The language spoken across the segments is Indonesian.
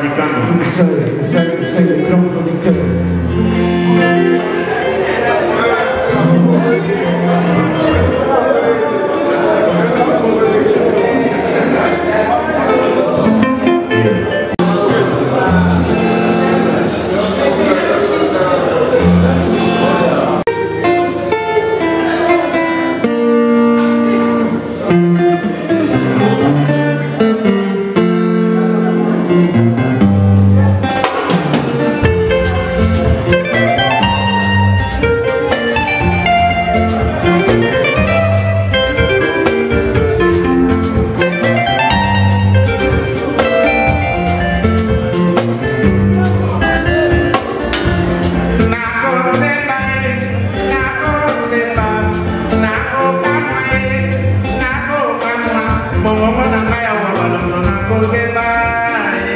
praticando. Sei, sei, sei un crono di. momomo na ngai awa balondo na kokeba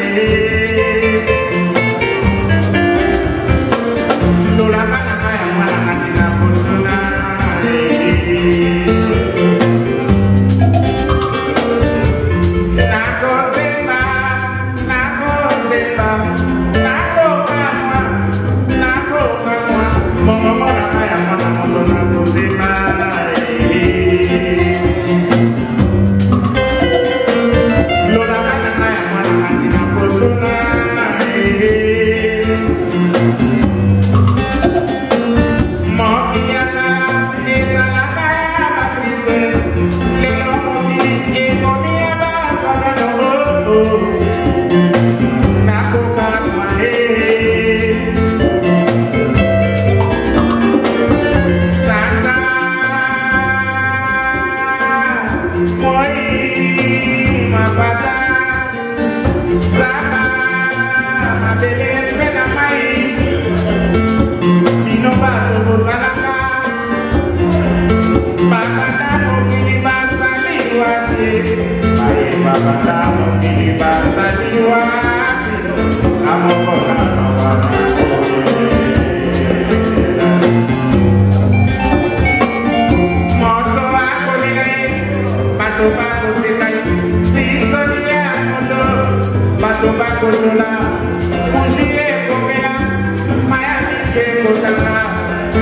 eh. lolanga na ngai ya mwananga ntina kotuna eh. nakozemba nakozemba Mari bapak tamu di bahasa jiwa Kamu aku nilai Batu Batu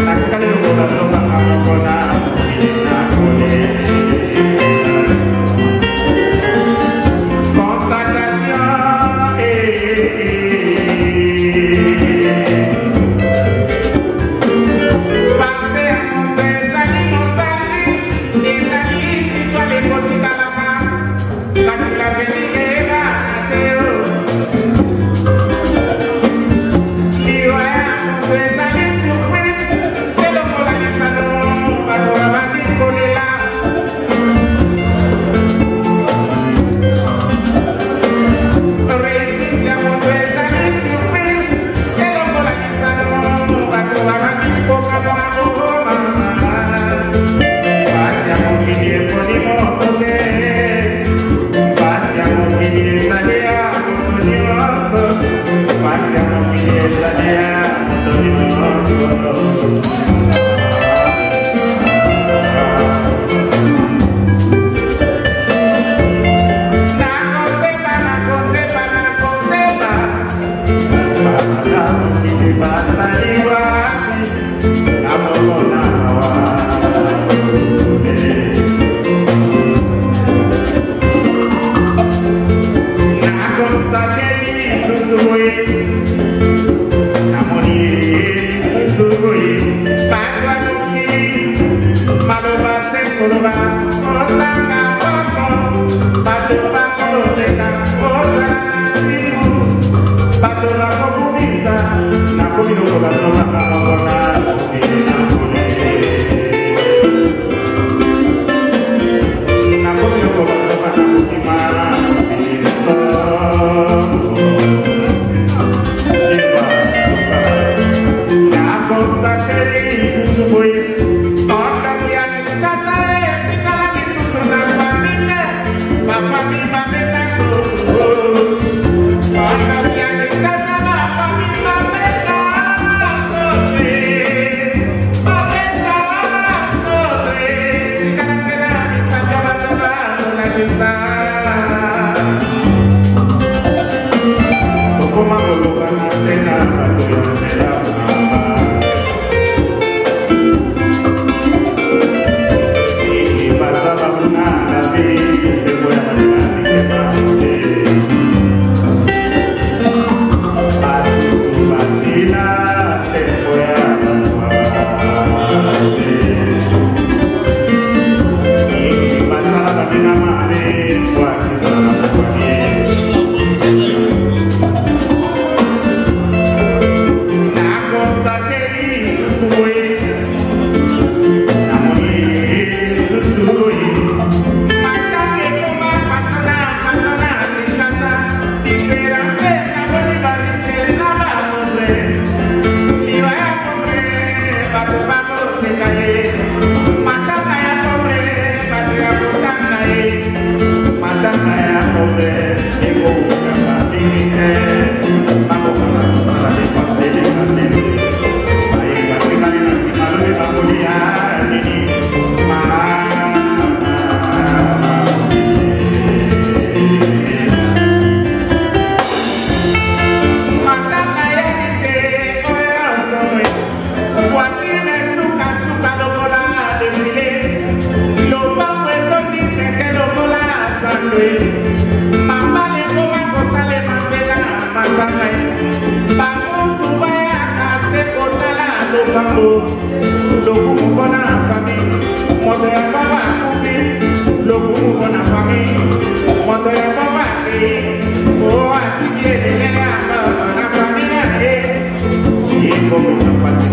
Aku kan lu oh about, what? away. Lopango lokumu mpona fami moto ya papa akufi lokumu mpona fami moto ya papa akei o atiki elele ya baba na fami na ye. Yekomisa mpasi